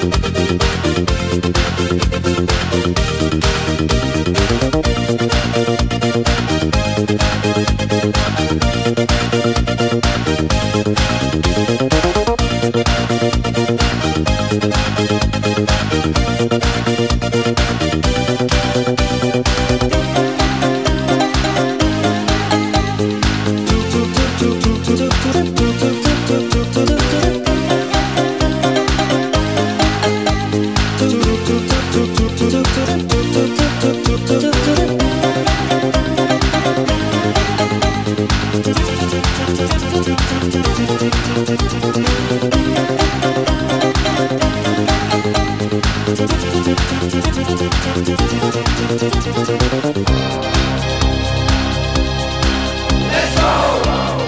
thank you. Let's go!